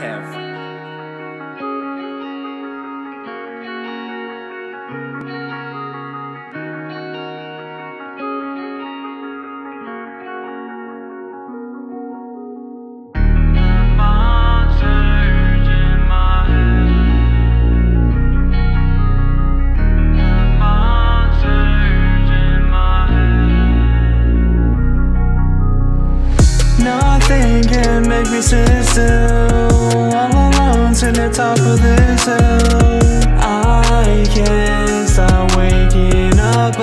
Kev. Nothing can't make me sit still. All alone to the top of this hill. I can't stop waking up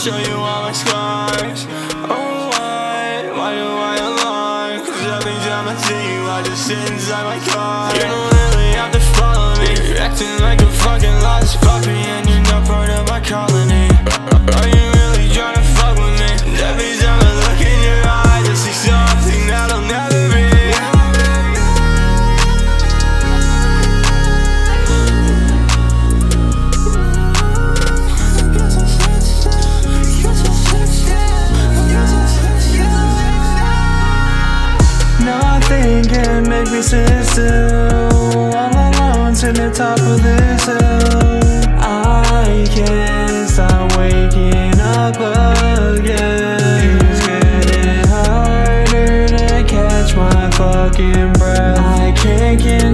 show you all my scars. Oh, why, why do I alarm? Cause every time I see you, I just sit inside my car. You don't really have to follow me, you're acting like a fucking Can make me sit still All alone to the top of this hill I can't stop waking up again. It's getting harder to catch my fucking breath. I can't get